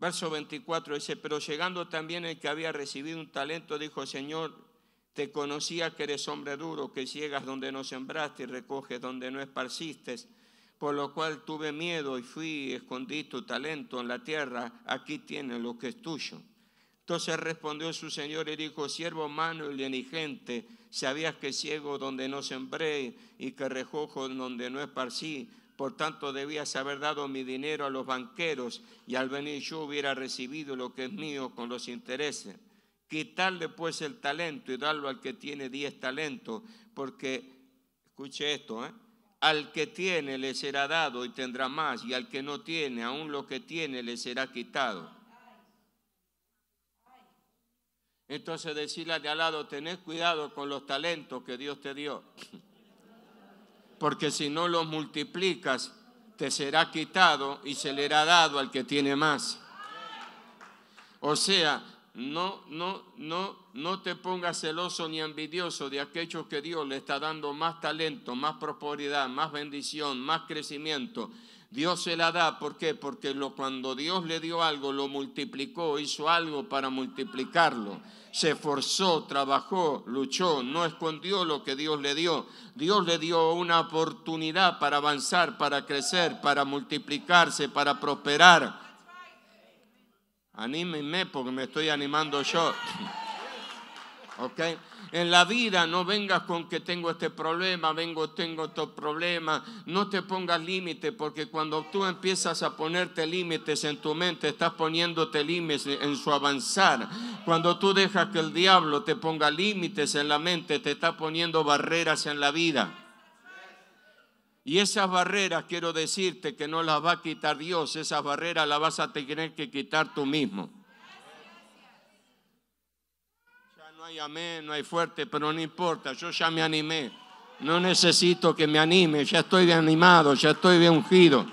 Verso 24 dice, pero llegando también el que había recibido un talento, dijo, Señor, te conocía que eres hombre duro, que ciegas donde no sembraste y recoges donde no esparciste, por lo cual tuve miedo y fui y escondí tu talento en la tierra, aquí tienes lo que es tuyo. Entonces respondió su señor y dijo, siervo mano y diligente, sabías que ciego donde no sembré y que recojo donde no esparcí, por tanto debías haber dado mi dinero a los banqueros y al venir yo hubiera recibido lo que es mío con los intereses. Quitarle pues el talento y darlo al que tiene diez talentos, porque, escuche esto, ¿eh? al que tiene le será dado y tendrá más, y al que no tiene, aún lo que tiene le será quitado. Entonces decirle de al lado, tenés cuidado con los talentos que Dios te dio. Porque si no los multiplicas, te será quitado y se le hará dado al que tiene más. O sea, no, no, no, no te pongas celoso ni envidioso de aquellos que Dios le está dando más talento, más prosperidad, más bendición, más crecimiento. Dios se la da, ¿por qué? Porque cuando Dios le dio algo, lo multiplicó, hizo algo para multiplicarlo se esforzó, trabajó, luchó, no escondió lo que Dios le dio. Dios le dio una oportunidad para avanzar, para crecer, para multiplicarse, para prosperar. Anímenme porque me estoy animando yo. ¿Ok? En la vida no vengas con que tengo este problema, vengo, tengo otro problema. No te pongas límite porque cuando tú empiezas a ponerte límites en tu mente, estás poniéndote límites en su avanzar. Cuando tú dejas que el diablo te ponga límites en la mente, te está poniendo barreras en la vida. Y esas barreras, quiero decirte que no las va a quitar Dios, esas barreras las vas a tener que quitar tú mismo. no hay amén, no hay fuerte, pero no importa, yo ya me animé. No necesito que me anime, ya estoy bien animado, ya estoy bien ungido.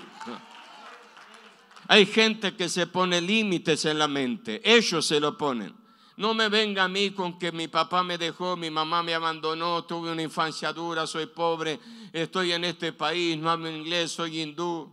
Hay gente que se pone límites en la mente, ellos se lo ponen. No me venga a mí con que mi papá me dejó, mi mamá me abandonó, tuve una infancia dura, soy pobre, estoy en este país, no hablo inglés, soy hindú.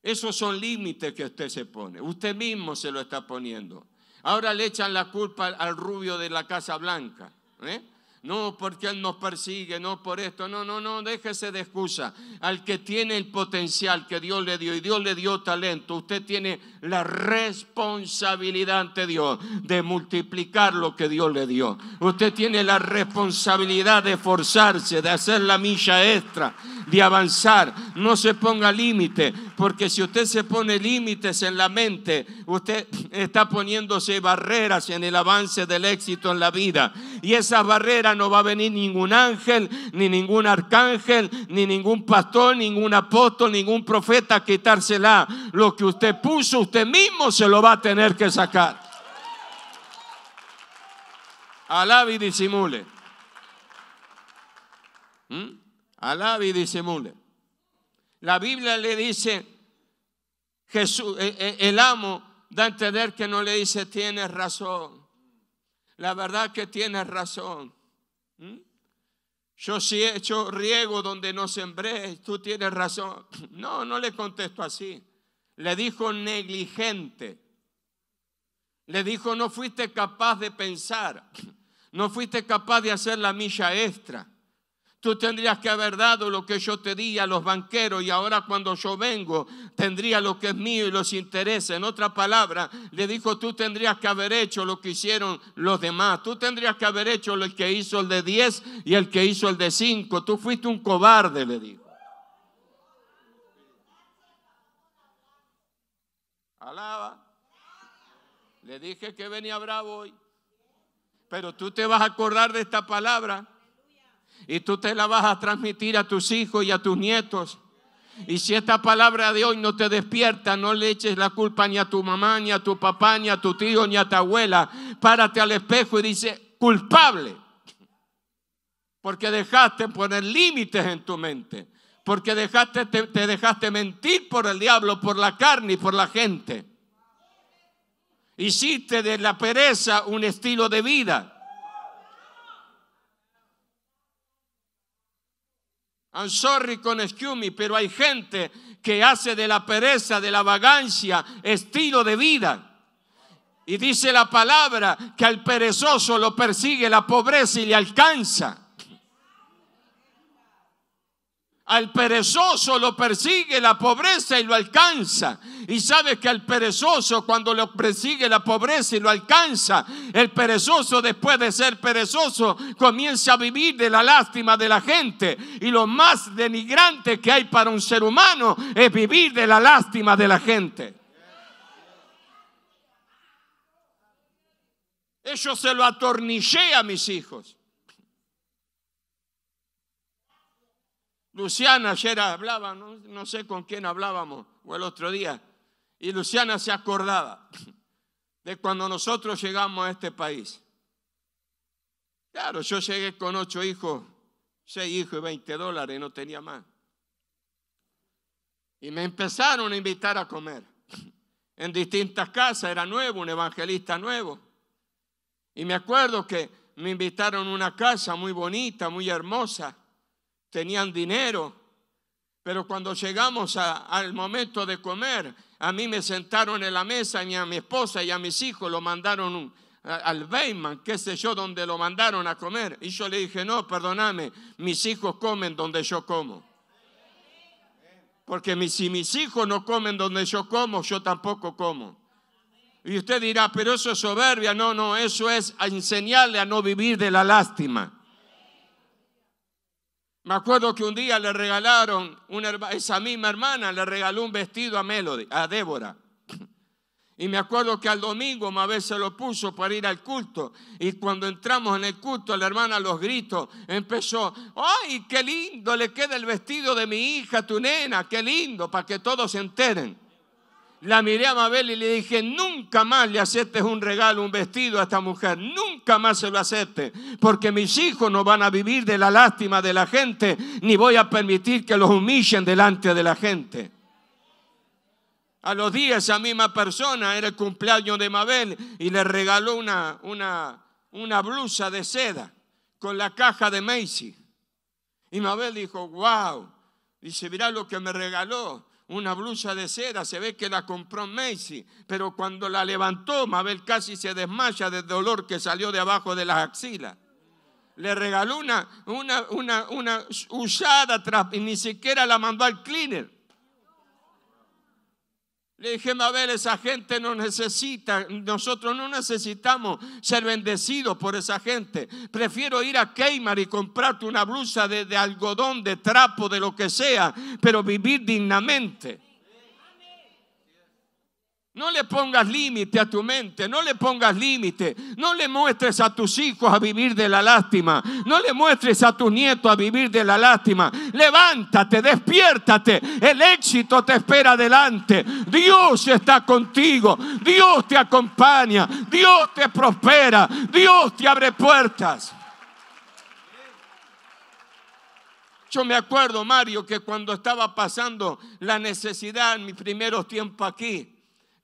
Esos son límites que usted se pone, usted mismo se lo está poniendo. Ahora le echan la culpa al rubio de la Casa Blanca. ¿eh? No porque Él nos persigue, no por esto. No, no, no, déjese de excusa. Al que tiene el potencial que Dios le dio y Dios le dio talento, usted tiene la responsabilidad ante Dios de multiplicar lo que Dios le dio. Usted tiene la responsabilidad de esforzarse, de hacer la milla extra, de avanzar. No se ponga límite, porque si usted se pone límites en la mente, usted está poniéndose barreras en el avance del éxito en la vida. Y esas barreras no va a venir ningún ángel, ni ningún arcángel, ni ningún pastor, ningún apóstol, ningún profeta a quitársela. Lo que usted puso, usted mismo se lo va a tener que sacar. Alabe y disimule. ¿Mm? Alabe y disimule. La Biblia le dice, Jesús, eh, eh, el amo da a entender que no le dice, tienes razón. La verdad que tienes razón. ¿Mm? Yo sí he hecho riego donde no sembré, tú tienes razón. No, no le contesto así. Le dijo negligente. Le dijo no fuiste capaz de pensar. No fuiste capaz de hacer la milla extra. Tú tendrías que haber dado lo que yo te di a los banqueros y ahora cuando yo vengo tendría lo que es mío y los interesa. En otra palabra, le dijo, tú tendrías que haber hecho lo que hicieron los demás. Tú tendrías que haber hecho lo que hizo el de 10 y el que hizo el de 5. Tú fuiste un cobarde, le dijo. Alaba. Le dije que venía bravo hoy. Pero tú te vas a acordar de esta palabra y tú te la vas a transmitir a tus hijos y a tus nietos. Y si esta palabra de hoy no te despierta, no le eches la culpa ni a tu mamá, ni a tu papá, ni a tu tío, ni a tu abuela. Párate al espejo y dice, culpable. Porque dejaste poner límites en tu mente. Porque dejaste, te, te dejaste mentir por el diablo, por la carne y por la gente. Hiciste de la pereza un estilo de vida. I'm sorry con excuse pero hay gente que hace de la pereza, de la vagancia, estilo de vida. Y dice la palabra que al perezoso lo persigue la pobreza y le alcanza. Al perezoso lo persigue la pobreza y lo alcanza. Y sabe que al perezoso cuando lo persigue la pobreza y lo alcanza, el perezoso después de ser perezoso comienza a vivir de la lástima de la gente. Y lo más denigrante que hay para un ser humano es vivir de la lástima de la gente. Eso se lo atornillé a mis hijos. Luciana ayer hablaba, no, sé con quién hablábamos, o el otro día, y Luciana se acordaba de cuando nosotros llegamos a este país. Claro, yo llegué con ocho hijos, seis hijos y veinte dólares, no tenía más. Y me empezaron a invitar a comer. En distintas casas, era nuevo, un evangelista nuevo. Y me acuerdo que me invitaron a una casa muy bonita, muy hermosa tenían dinero, pero cuando llegamos al momento de comer, a mí me sentaron en la mesa y a mi esposa y a mis hijos lo mandaron al Beyman, qué sé yo, donde lo mandaron a comer. Y yo le dije, no, perdóname, mis hijos comen donde yo como. Porque si mis hijos no comen donde yo como, yo tampoco como. Y usted dirá, pero eso es soberbia. No, no, eso es enseñarle a no vivir de la lástima. Me acuerdo que un día le regalaron, una, esa misma hermana le regaló un vestido a Melody, a Débora. Y me acuerdo que al domingo Mabel se lo puso para ir al culto. Y cuando entramos en el culto, la hermana los gritos empezó, ¡ay, qué lindo le queda el vestido de mi hija, tu nena! ¡Qué lindo! Para que todos se enteren la miré a Mabel y le dije, nunca más le aceptes un regalo, un vestido a esta mujer, nunca más se lo acepte, porque mis hijos no van a vivir de la lástima de la gente, ni voy a permitir que los humillen delante de la gente. A los días esa misma persona era el cumpleaños de Mabel y le regaló una, una, una blusa de seda con la caja de Macy. Y Mabel dijo, wow, dice, mirá lo que me regaló una blusa de seda, se ve que la compró Macy, pero cuando la levantó, Mabel casi se desmaya del dolor que salió de abajo de las axilas. Le regaló una, una, una, una usada y ni siquiera la mandó al cleaner. Le dije, Mabel, esa gente no necesita, nosotros no necesitamos ser bendecidos por esa gente. Prefiero ir a Keimar y comprarte una blusa de, de algodón, de trapo, de lo que sea, pero vivir dignamente. No le pongas límite a tu mente, no le pongas límite, no le muestres a tus hijos a vivir de la lástima, no le muestres a tus nietos a vivir de la lástima. Levántate, despiértate, el éxito te espera adelante. Dios está contigo, Dios te acompaña, Dios te prospera, Dios te abre puertas. Yo me acuerdo, Mario, que cuando estaba pasando la necesidad en mis primeros tiempos aquí,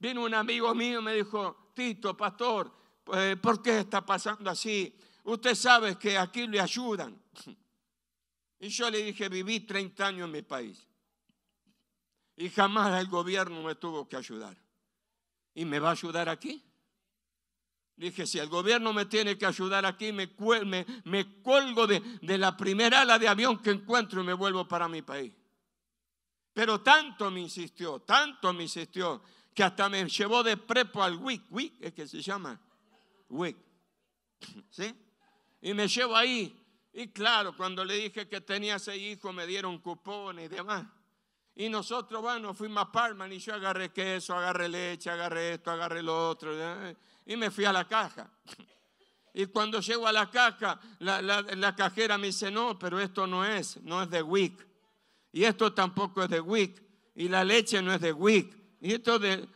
Vino un amigo mío y me dijo, Tito, pastor, pues, ¿por qué está pasando así? Usted sabe que aquí le ayudan. Y yo le dije, viví 30 años en mi país. Y jamás el gobierno me tuvo que ayudar. ¿Y me va a ayudar aquí? Dije, si el gobierno me tiene que ayudar aquí, me, me, me colgo de, de la primera ala de avión que encuentro y me vuelvo para mi país. Pero tanto me insistió, tanto me insistió, que hasta me llevó de prepo al WIC. WIC es que se llama. WIC. ¿Sí? Y me llevo ahí. Y claro, cuando le dije que tenía seis hijos, me dieron cupones y demás. Y nosotros, bueno, fuimos a Parman y yo agarré queso, agarré leche, agarré esto, agarré lo otro. Y me fui a la caja. Y cuando llego a la caja, la, la, cajera me dice, no, pero esto no es, no es de WIC. Y esto tampoco es de WIC. Y la leche no es de WIC. Y esto de...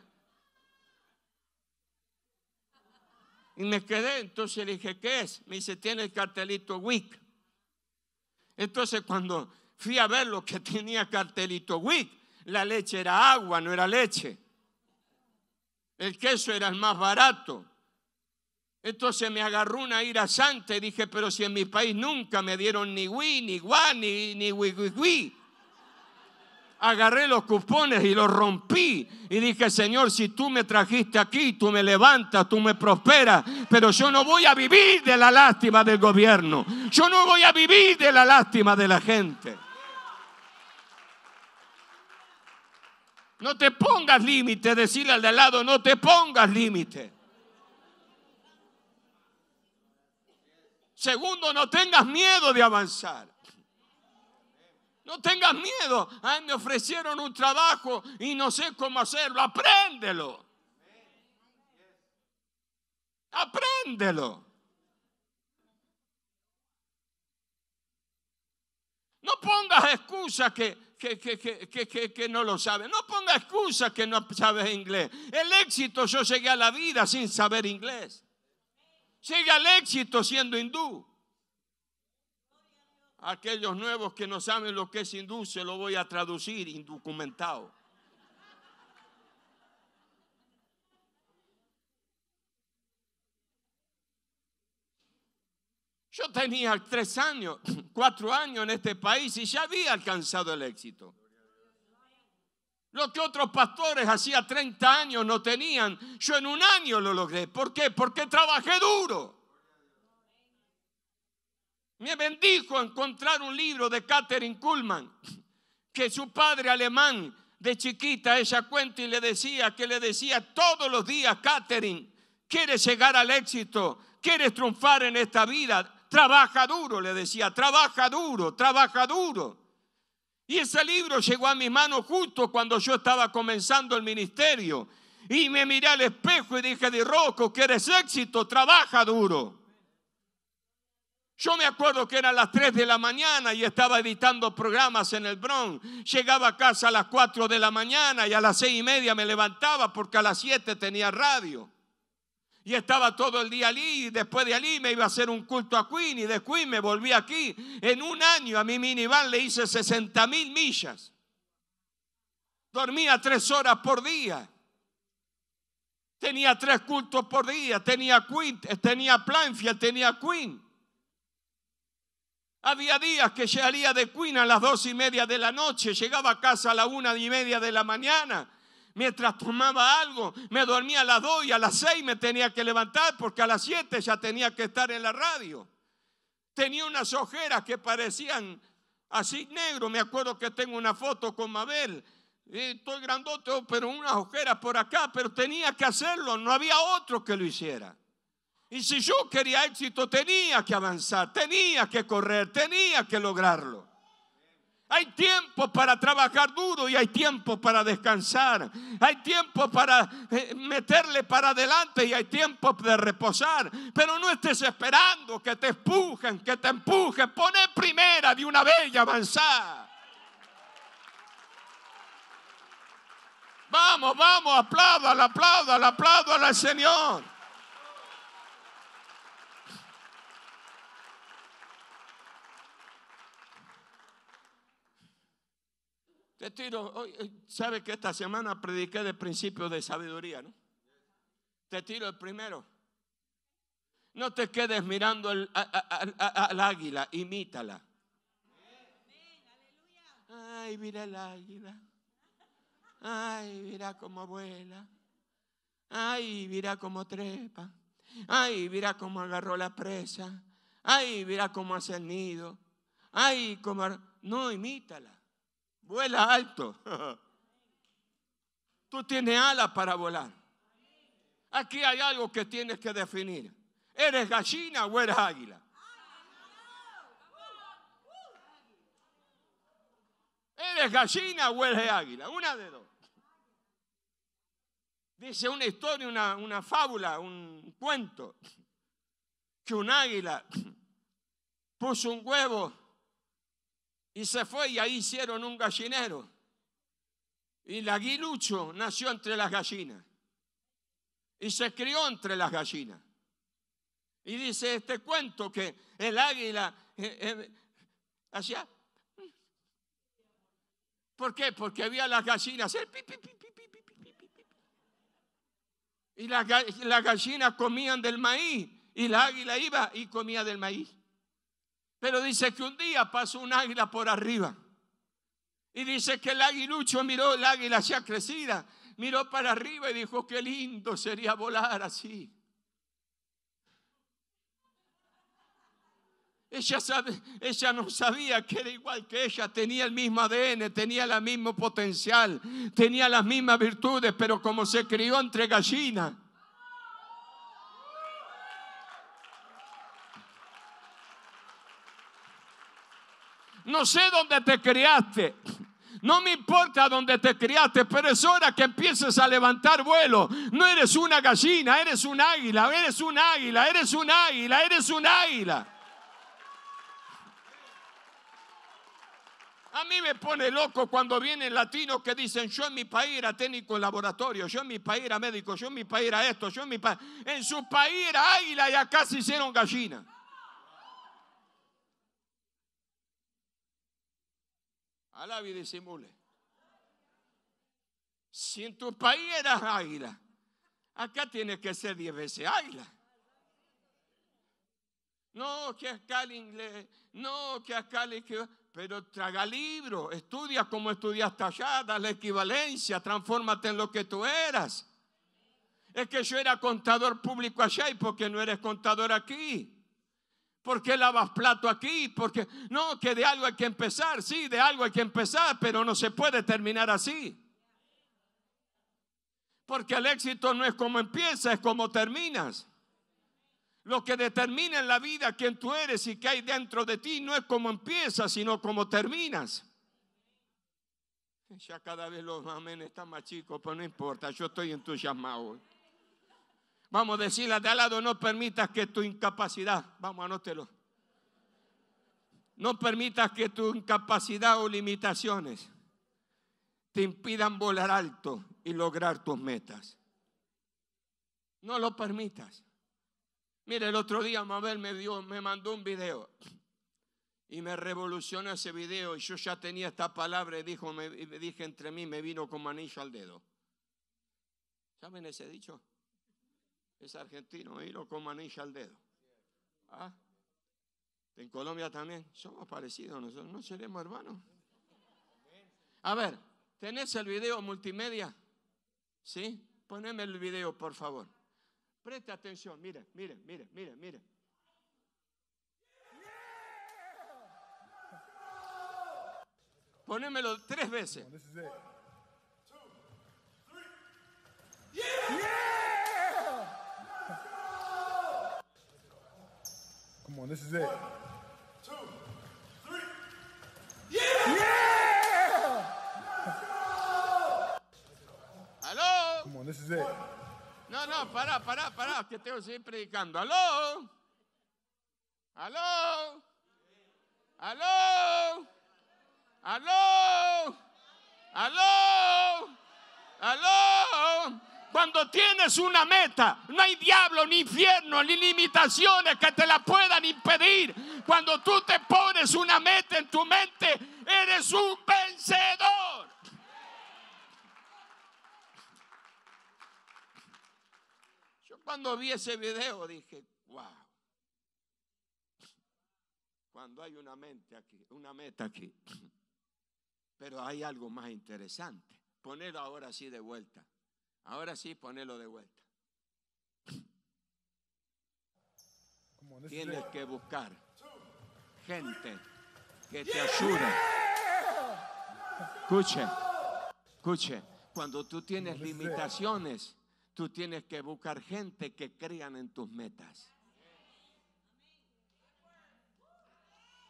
Y me quedé, entonces le dije, ¿qué es? Me dice, tiene el cartelito WIC. Entonces cuando fui a ver lo que tenía cartelito WIC, la leche era agua, no era leche. El queso era el más barato. Entonces me agarró una ira santa y dije, pero si en mi país nunca me dieron ni wi, ni guá, ni, ni wi, Agarré los cupones y los rompí y dije, Señor, si tú me trajiste aquí, tú me levantas, tú me prosperas, pero yo no voy a vivir de la lástima del gobierno. Yo no voy a vivir de la lástima de la gente. No te pongas límite, decirle al de al lado, no te pongas límite. Segundo, no tengas miedo de avanzar. No tengas miedo. Ay, me ofrecieron un trabajo y no sé cómo hacerlo. Apréndelo. Apréndelo. No pongas excusas que, que, no lo sabes. No pongas excusas que no sabes inglés. El éxito, yo llegué a la vida sin saber inglés. Llegué al éxito siendo hindú. Aquellos nuevos que no saben lo que es hindú, lo voy a traducir indocumentado. Yo tenía tres años, cuatro años en este país y ya había alcanzado el éxito. Lo que otros pastores hacía 30 años no tenían, yo en un año lo logré. ¿Por qué? Porque trabajé duro. Me bendijo encontrar un libro de Catherine Kuhlman, que su padre alemán de chiquita ella cuenta y le decía, que le decía todos los días, Catherine, quieres llegar al éxito, quieres triunfar en esta vida, trabaja duro, le decía, trabaja duro, trabaja duro. Y ese libro llegó a mis manos justo cuando yo estaba comenzando el ministerio. Y me miré al espejo y dije, de Rocco, que eres éxito, trabaja duro. Yo me acuerdo que eran las 3 de la mañana y estaba editando programas en el Bronx. Llegaba a casa a las 4 de la mañana y a las 6 y media me levantaba porque a las 7 tenía radio. Y estaba todo el día allí y después de allí me iba a hacer un culto a Queen y de Queen me volví aquí. En un año a mi minivan le hice 60 mil millas. Dormía tres horas por día. Tenía tres cultos por día. Tenía Queen, tenía Planfield, tenía Queen. Había días que salía de Queen a las dos y media de la noche, llegaba a casa a la una y media de la mañana mientras tomaba algo, me dormía a las 2 y a las 6 me tenía que levantar porque a las 7 ya tenía que estar en la radio. Tenía unas ojeras que parecían así negro. Me acuerdo que tengo una foto con Mabel. Estoy grandote, oh, pero unas ojeras por acá, pero tenía que hacerlo, no había otro que lo hiciera. Y si yo quería éxito, tenía que avanzar, tenía que correr, tenía que lograrlo. Hay tiempo para trabajar duro y hay tiempo para descansar. Hay tiempo para eh, meterle para adelante y hay tiempo de reposar. Pero no estés esperando que te empujen, que te empujen. Pone primera de una vez y avanzar. Vamos, vamos, apláudale, apláudale, apláudale al Señor. Te tiro, sabe que esta semana prediqué de principio de sabiduría, ¿no? Te tiro el primero. No te quedes mirando al, águila, imítala. Ay, mira el águila. Ay, mira cómo vuela. Ay, mira cómo trepa. Ay, mira cómo agarró la presa. Ay, mira cómo hace el nido. Ay, cómo... No, imítala. Vuela alto. Tú tienes alas para volar. Aquí hay algo que tienes que definir. ¿Eres gallina o eres águila? ¿Eres gallina o eres águila? Una de dos. Dice una historia, una, una fábula, un cuento, que un águila puso un huevo y se fue y ahí hicieron un gallinero. Y el aguilucho nació entre las gallinas. Y se crió entre las gallinas. Y dice este cuento que el águila eh, eh, hacía... ¿Por qué? Porque había las gallinas. Y las, las gallinas comían del maíz Y la águila iba y comía del maíz. Pero dice que un día pasó un águila por arriba. Y dice que el aguilucho miró el águila ya crecida, miró para arriba y dijo, qué lindo sería volar así. Ella, ella no sabía que era igual que ella, tenía el mismo ADN, tenía el mismo potencial, tenía las mismas virtudes, pero como se crió entre gallinas. No sé dónde te criaste. No me importa dónde te criaste, pero es hora que empieces a levantar vuelo. No eres una gallina, eres un águila, eres un águila, eres un águila, eres un águila. A mí me pone loco cuando vienen latinos que dicen, yo en mi país era técnico en laboratorio, yo en mi país era médico, yo en mi país era esto, yo en mi país... En su país era águila y acá se hicieron gallina. Alabi y disimule. Si en tu país eras águila, acá tienes que ser diez veces águila. No, que acá el inglés, no, que acá el pero traga libro, estudia como estudiaste allá, da la equivalencia, transfórmate en lo que tú eras. Es que yo era contador público allá y porque no eres contador aquí. ¿Por qué lavas plato aquí? Porque no, que de algo hay que empezar, sí, de algo hay que empezar, pero no se puede terminar así. Porque el éxito no es como empieza, es como terminas. Lo que determina en la vida quién tú eres y qué hay dentro de ti no es como empiezas, sino como terminas. Ya cada vez los amén están más chicos, pero no importa, yo estoy entusiasmado. Vamos a decirle de al lado, no permitas que tu incapacidad, vamos, anótelo. No permitas que tu incapacidad o limitaciones te impidan volar alto y lograr tus metas. No lo permitas. Mire, el otro día Mabel me, dio, me mandó un video y me revolucionó ese video y yo ya tenía esta palabra y dijo, me, dije entre mí, me vino como anillo al dedo. ¿Saben ese dicho? Es argentino, vino como anillo al dedo. ¿Ah? En Colombia también somos parecidos, nosotros no seremos hermanos. A ver, ¿tenés el video multimedia? ¿Sí? Poneme el video, por favor. Preste atención, mire, mire, mire, mire, mire. Ponémelo tres veces. Come on, this is it. ¿Aló? Come on, this is it. No, no, para, para, para, que tengo que seguir predicando. ¿Aló? ¿Aló? ¿Aló? ¿Aló? ¿Aló? ¿Aló? Cuando tienes una meta, no hay diablo, ni infierno, ni limitaciones que te la puedan impedir. Cuando tú te pones una meta en tu mente, eres un vencedor. Cuando vi ese video dije, wow. Cuando hay una mente aquí, una meta aquí. Pero hay algo más interesante. Ponerlo ahora sí de vuelta. Ahora sí, ponerlo de vuelta. Tienes que buscar gente que te ayude. Escuche, escuche. Cuando tú tienes limitaciones, Tú tienes que buscar gente que crean en tus metas.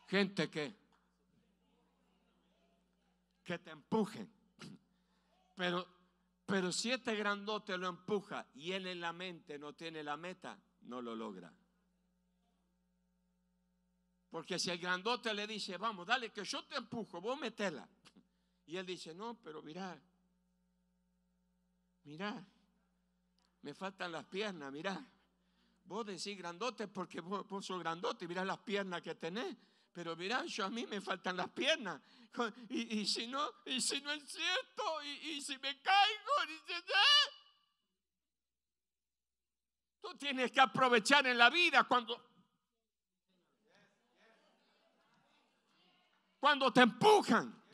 Gente que, que te empujen. Pero, pero si este grandote lo empuja y él en la mente no tiene la meta, no lo logra. Porque si el grandote le dice, vamos, dale que yo te empujo, vos metela. Y él dice, no, pero mira, mira, me faltan las piernas, mirá. Vos decís grandote porque vos, sos grandote, mirá las piernas que tenés. Pero mirá, yo a mí me faltan las piernas. Y, si no, y si no es cierto, y, si me caigo, y si, Tú tienes que aprovechar en la vida cuando cuando te empujan.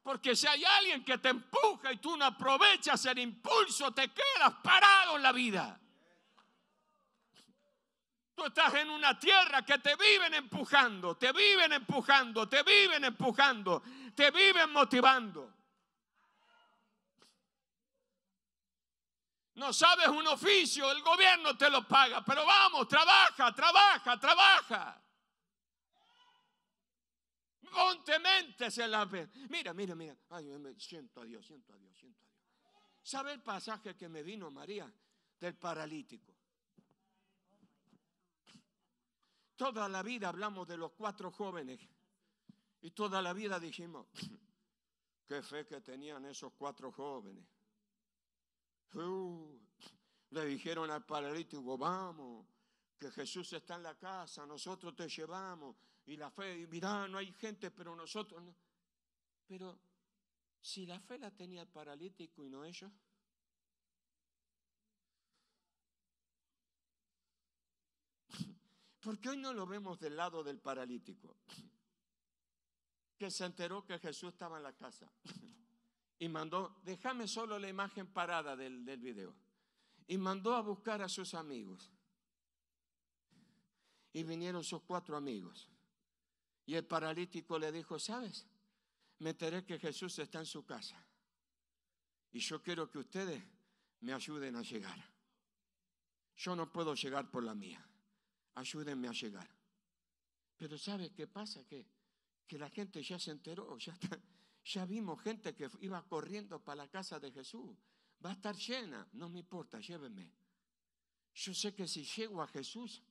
Porque si hay alguien que te empuja y tú no aprovechas el impulso, te quedas parado en la vida. Tú estás en una tierra que te viven empujando, te viven empujando, te viven empujando, te viven motivando. No sabes un oficio, el gobierno te lo paga, pero vamos, trabaja, trabaja, trabaja. Ponte mentes en la fe. Mira, mira, mira. Ay, me siento a Dios, siento a Dios, siento a Dios. ¿Sabe el pasaje que me vino María del paralítico? Toda la vida hablamos de los cuatro jóvenes y toda la vida dijimos, qué fe que tenían esos cuatro jóvenes. Uh, le dijeron al paralítico, vamos, que Jesús está en la casa, nosotros te llevamos. Y la fe, mira, no hay gente, pero nosotros no. Pero si la fe la tenía el paralítico y no ellos. Porque hoy no lo vemos del lado del paralítico, que se enteró que Jesús estaba en la casa y mandó, déjame solo la imagen parada del, del video, y mandó a buscar a sus amigos. Y vinieron sus cuatro amigos. Y el paralítico le dijo, ¿sabes? Me enteré que Jesús está en su casa. Y yo quiero que ustedes me ayuden a llegar. Yo no puedo llegar por la mía ayúdenme a llegar. Pero ¿sabe qué pasa? Que, que la gente ya se enteró, ya, ya vimos gente que iba corriendo para la casa de Jesús. Va a estar llena, no me importa, llévenme. Yo sé que si llego a Jesús,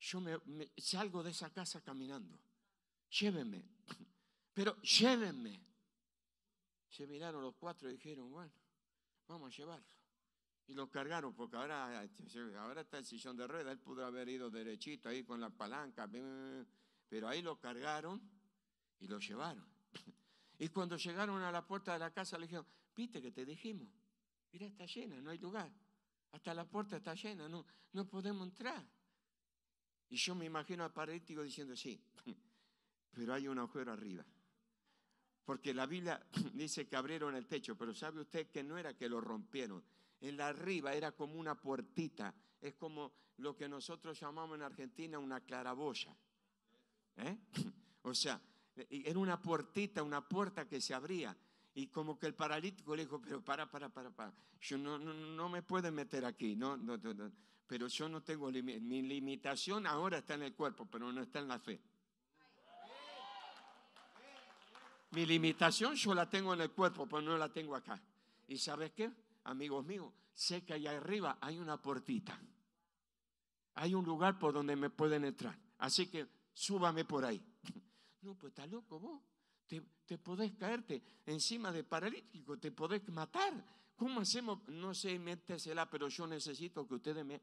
yo me, salgo de esa casa caminando. Llévenme, pero llévenme. Se miraron los cuatro y dijeron, bueno, vamos a llevarlo. Y lo cargaron, porque ahora, ahora está el sillón de ruedas, él pudo haber ido derechito ahí con la palanca, pero ahí lo cargaron y lo llevaron. Y cuando llegaron a la puerta de la casa le dijeron, viste que te dijimos, mira, está llena, no hay lugar. Hasta la puerta está llena, no, no podemos entrar. Y yo me imagino al paralítico diciendo, sí, pero hay un agujero arriba. Porque la Biblia dice que abrieron el techo, pero ¿sabe usted que no era que lo rompieron? En la arriba era como una puertita, es como lo que nosotros llamamos en Argentina una claraboya. ¿eh? O sea, era una puertita, una puerta que se abría. Y como que el paralítico le dijo, pero para, para, para, para. Yo no, no, no me puedo meter aquí. No, no, no, pero yo no tengo mi limitación ahora está en el cuerpo, pero no está en la fe. Mi limitación yo la tengo en el cuerpo, pero no la tengo acá. ¿Y sabes qué? Amigos míos, sé que allá arriba hay una puertita. Hay un lugar por donde me pueden entrar. Así que súbame por ahí. No, pues está loco vos. Te, te podés caerte encima de paralítico, te podés matar. ¿Cómo hacemos? No sé, métesela, pero yo necesito que ustedes me...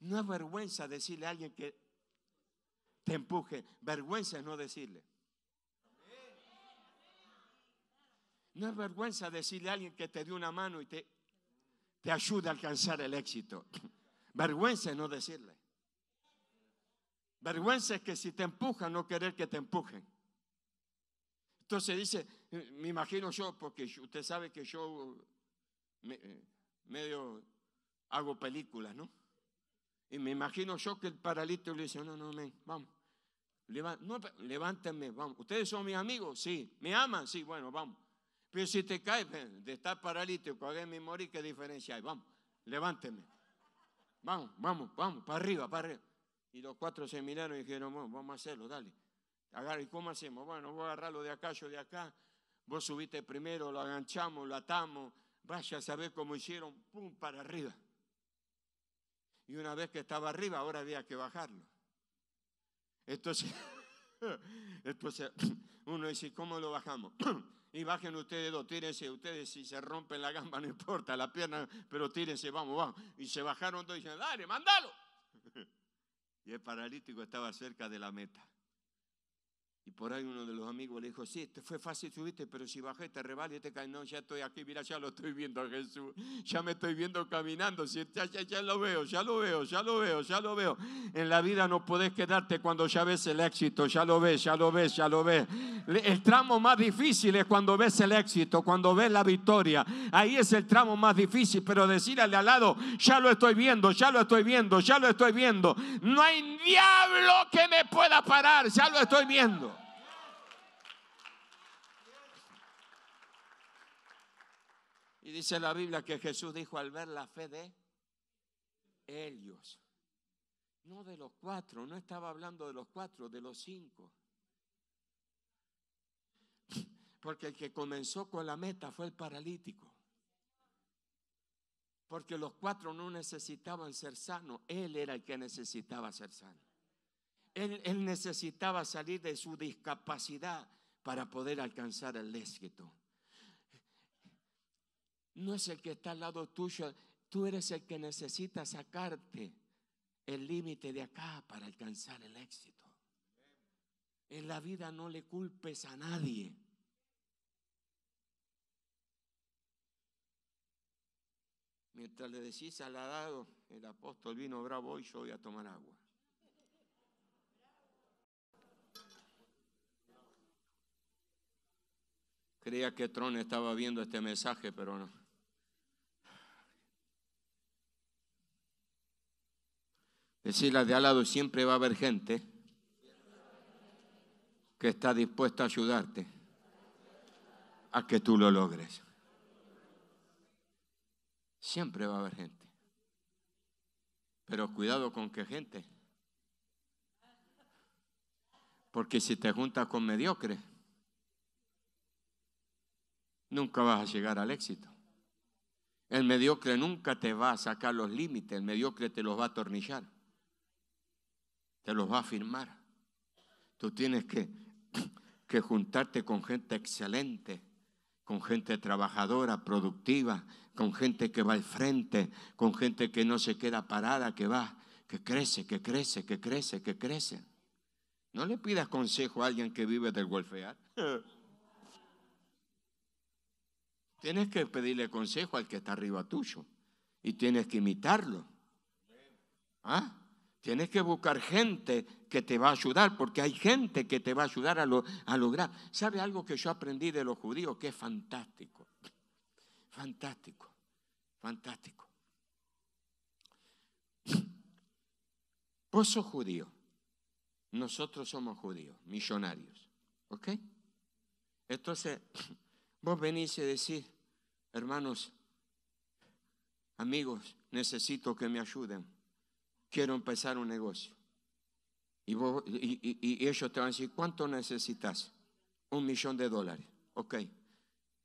No es vergüenza decirle a alguien que te empuje. Vergüenza es no decirle. No es vergüenza decirle a alguien que te dio una mano y te, te ayuda a alcanzar el éxito. Vergüenza es no decirle. Vergüenza es que si te empujan, no querer que te empujen. Entonces dice, me imagino yo, porque usted sabe que yo medio hago películas, ¿no? Y me imagino yo que el paralítico le dice, no, no, men, vamos. Levántenme, vamos. ¿Ustedes son mis amigos? Sí. ¿Me aman? Sí, bueno, vamos. Pero si te caes de estar paralítico, a mi morir, ¿qué diferencia hay? Vamos, levánteme. Vamos, vamos, vamos, para arriba, para arriba. Y los cuatro se miraron y dijeron, bueno, vamos a hacerlo, dale. Agarra, ¿y cómo hacemos? Bueno, voy a agarrarlo de acá, yo de acá. Vos subiste primero, lo aganchamos, lo atamos. Vaya a saber cómo hicieron, pum, para arriba. Y una vez que estaba arriba, ahora había que bajarlo. Entonces, entonces uno dice, ¿cómo lo bajamos? Y bajen ustedes dos, tírense ustedes, si se rompen la gamba no importa, la pierna, pero tírense, vamos, vamos. Y se bajaron dos y dijeron, dale, mándalo. Y el paralítico estaba cerca de la meta. Y por ahí uno de los amigos le dijo, sí, te fue fácil subirte, pero si bajé, te rebalé y te caes. No, ya estoy aquí, mira, ya lo estoy viendo a Jesús. Ya me estoy viendo caminando. Ya, ya, ya lo veo, ya lo veo, ya lo veo, ya lo veo. En la vida no podés quedarte cuando ya ves el éxito. Ya lo ves, ya lo ves, ya lo ves. El tramo más difícil es cuando ves el éxito, cuando ves la victoria. Ahí es el tramo más difícil, pero decirle al lado, ya lo estoy viendo, ya lo estoy viendo, ya lo estoy viendo. No hay diablo que me pueda parar, ya lo estoy viendo. Y dice la Biblia que Jesús dijo al ver la fe de ellos, no de los cuatro, no estaba hablando de los cuatro, de los cinco. Porque el que comenzó con la meta fue el paralítico. Porque los cuatro no necesitaban ser sanos, él era el que necesitaba ser sano. Él, él necesitaba salir de su discapacidad para poder alcanzar el éxito no es el que está al lado tuyo, tú eres el que necesita sacarte el límite de acá para alcanzar el éxito. En la vida no le culpes a nadie. Mientras le decís al lado, el apóstol vino bravo y yo voy a tomar agua. Creía que Tron estaba viendo este mensaje, pero no. Decirle de al lado, siempre va a haber gente que está dispuesta a ayudarte a que tú lo logres. Siempre va a haber gente. Pero cuidado con qué gente. Porque si te juntas con mediocre, nunca vas a llegar al éxito. El mediocre nunca te va a sacar los límites, el mediocre te los va a atornillar te los va a firmar. Tú tienes que, que juntarte con gente excelente, con gente trabajadora, productiva, con gente que va al frente, con gente que no se queda parada, que va, que crece, que crece, que crece, que crece. No le pidas consejo a alguien que vive del welfare. Tienes que pedirle consejo al que está arriba tuyo y tienes que imitarlo. ¿Ah? Tienes que buscar gente que te va a ayudar, porque hay gente que te va a ayudar a, a lograr. ¿Sabe algo que yo aprendí de los judíos que es fantástico? Fantástico, fantástico. Vos sos judío, nosotros somos judíos, millonarios, ¿ok? Entonces, vos venís y decís, hermanos, amigos, necesito que me ayuden quiero empezar un negocio. Y, ellos te van a decir, ¿cuánto necesitas? Un millón de dólares. Ok.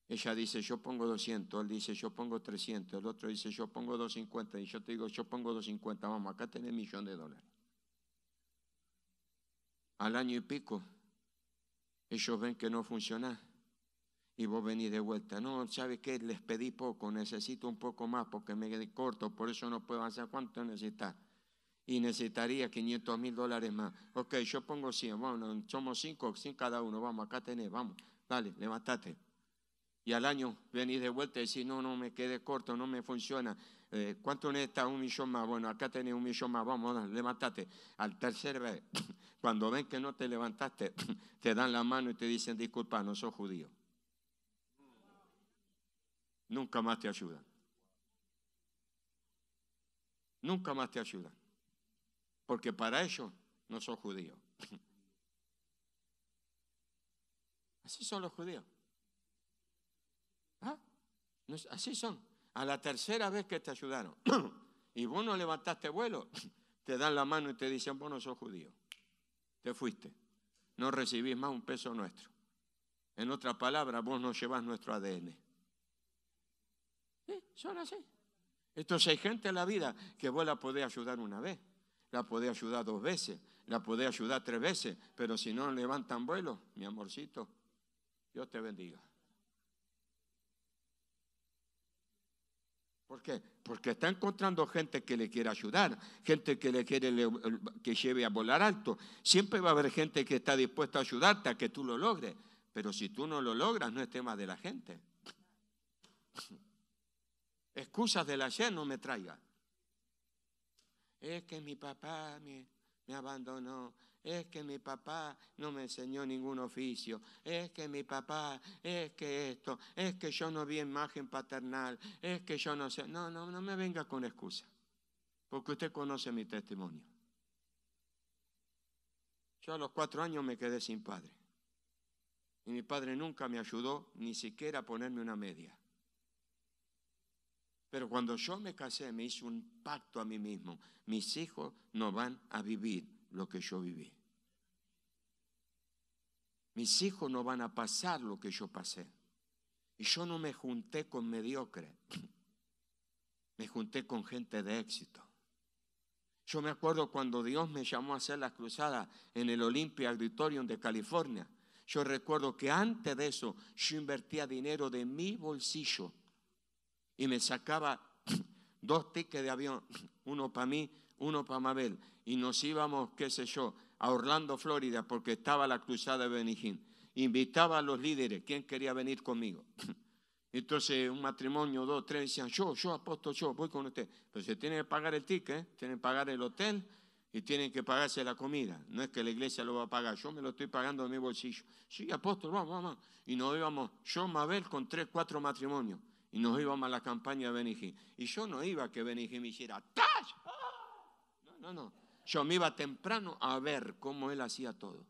Ella dice, yo pongo 200. Él dice, yo pongo 300. El otro dice, yo pongo 250. Y yo te digo, yo pongo 250. Vamos, acá tenés un millón de dólares. Al año y pico, ellos ven que no funciona. Y vos venís de vuelta. No, ¿sabe qué? Les pedí poco, necesito un poco más porque me quedé corto, por eso no puedo hacer. ¿Cuánto necesitas? Y necesitaría 500 mil dólares más. Ok, yo pongo 100, bueno, somos 5, 100 cada uno, vamos, acá tenés, vamos, dale, levántate. Y al año venís de vuelta y decís, no, no, me quedé corto, no me funciona. Eh, ¿Cuánto necesitas? Un millón más. Bueno, acá tenés un millón más, vamos, dale, levántate. Al tercer vez, cuando ven que no te levantaste, te dan la mano y te dicen, disculpa, no sos judío. Nunca más te ayudan. Nunca más te ayudan porque para ellos no son judíos. Así son los judíos. ¿Ah? Así son. A la tercera vez que te ayudaron y vos no levantaste vuelo, te dan la mano y te dicen, vos no sos judío. Te fuiste. No recibís más un peso nuestro. En otra palabra, vos no llevas nuestro ADN. Sí, son así. Entonces hay gente en la vida que vos la podés ayudar una vez la puede ayudar dos veces, la puede ayudar tres veces, pero si no levantan vuelo, mi amorcito, Dios te bendiga. ¿Por qué? Porque está encontrando gente que le quiere ayudar, gente que le quiere que lleve a volar alto. Siempre va a haber gente que está dispuesta a ayudarte a que tú lo logres. Pero si tú no lo logras, no es tema de la gente. Excusas del ayer no me traiga. Es que mi papá me, abandonó. Es que mi papá no me enseñó ningún oficio. Es que mi papá, es que esto, es que yo no vi imagen paternal. Es que yo no sé. No, no, no me venga con excusa. Porque usted conoce mi testimonio. Yo a los cuatro años me quedé sin padre. Y mi padre nunca me ayudó ni siquiera a ponerme una media. Pero cuando yo me casé, me hice un pacto a mí mismo. Mis hijos no van a vivir lo que yo viví. Mis hijos no van a pasar lo que yo pasé. Y yo no me junté con mediocre. Me junté con gente de éxito. Yo me acuerdo cuando Dios me llamó a hacer las cruzadas en el Olympia Auditorium de California. Yo recuerdo que antes de eso yo invertía dinero de mi bolsillo y me sacaba dos tickets de avión, uno para mí, uno para Mabel, y nos íbamos, qué sé yo, a Orlando, Florida, porque estaba la cruzada de Benigín. Invitaba a los líderes, ¿quién quería venir conmigo? Entonces, un matrimonio, dos, tres, decían, yo, yo, apóstol, yo, voy con usted. Pero se tienen que pagar el ticket, ¿eh? tienen que pagar el hotel y tienen que pagarse la comida. No es que la iglesia lo va a pagar, yo me lo estoy pagando de mi bolsillo. Sí, apóstol, vamos, vamos. Y nos íbamos, yo, Mabel, con tres, cuatro matrimonios. Y nos íbamos a la campaña de Benigín. Y yo no iba a que me hiciera, ¡tash! No, no, no. Yo me iba temprano a ver cómo él hacía todo.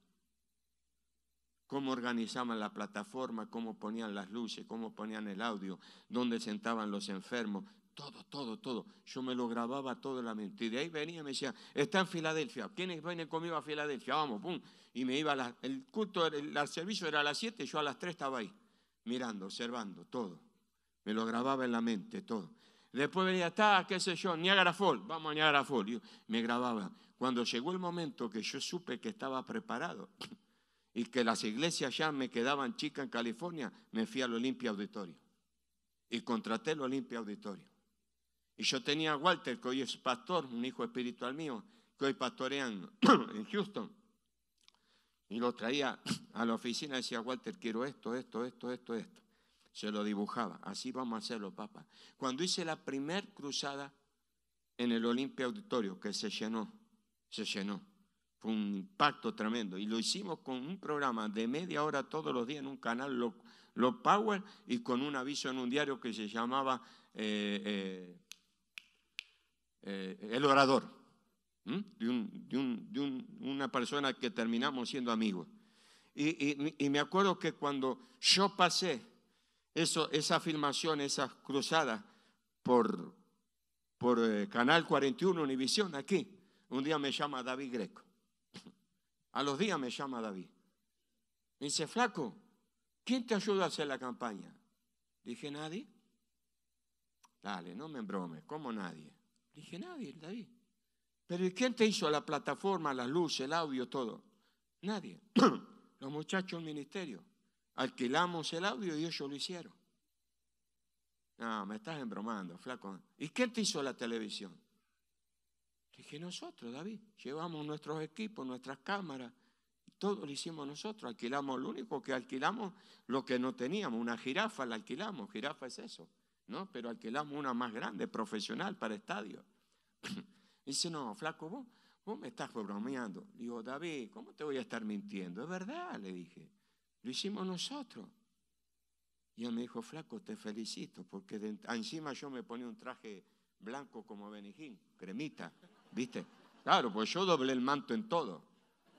Cómo organizaban la plataforma, cómo ponían las luces, cómo ponían el audio, dónde sentaban los enfermos, todo, todo, todo. Yo me lo grababa todo la mente. Y de ahí venía y me decía, está en Filadelfia. ¿Quiénes vienen conmigo a Filadelfia? Vamos, pum. Y me iba, a la- el culto, el, el servicio era a las 7, yo a las 3 estaba ahí, mirando, observando, todo. Me lo grababa en la mente, todo. Después venía, está, qué sé yo, Niagara Falls, vamos a Niagara Falls. Me grababa. Cuando llegó el momento que yo supe que estaba preparado y que las iglesias ya me quedaban chicas en California, me fui al Olympia Auditorio. Y contraté el Olympia Auditorio. Y yo tenía a Walter, que hoy es pastor, un hijo espiritual mío, que hoy pastorean en Houston. Y lo traía a la oficina y decía, Walter, quiero esto, esto, esto, esto, esto. Se lo dibujaba. Así vamos a hacerlo, papá. Cuando hice la primer cruzada en el Olympia Auditorio, que se llenó, se llenó. Fue un impacto tremendo. Y lo hicimos con un programa de media hora todos los días en un canal, lo, Power, y con un aviso en un diario que se llamaba eh, eh, eh, El Orador, de, un- de un- de un- una persona que terminamos siendo amigos. Y- y me acuerdo que cuando yo pasé eso, esa filmación, esas cruzadas por, por eh, Canal 41 Univisión, aquí, un día me llama David Greco. A los días me llama David. Me dice, flaco, ¿quién te ayuda a hacer la campaña? Dije, nadie. Dale, no me embromes, ¿cómo nadie? Dije, nadie, David. Pero ¿y quién te hizo la plataforma, las luces, el audio, todo? Nadie. Los muchachos del ministerio. Alquilamos el audio y ellos lo hicieron. No, me estás embromando, flaco. ¿Y quién te hizo la televisión? Dije, nosotros, David. Llevamos nuestros equipos, nuestras cámaras. Todo lo hicimos nosotros. Alquilamos, lo único que alquilamos, lo que no teníamos. Una jirafa la alquilamos. Jirafa es eso. ¿no? Pero alquilamos una más grande, profesional, para estadio. Dice, no, flaco, vos, vos me estás bromeando. Digo, David, ¿cómo te voy a estar mintiendo? Es verdad, le dije. Lo hicimos nosotros. Y él me dijo, flaco, te felicito, porque de- encima yo me ponía un traje blanco como Benijín, cremita, ¿viste? Claro, pues yo doblé el manto en todo.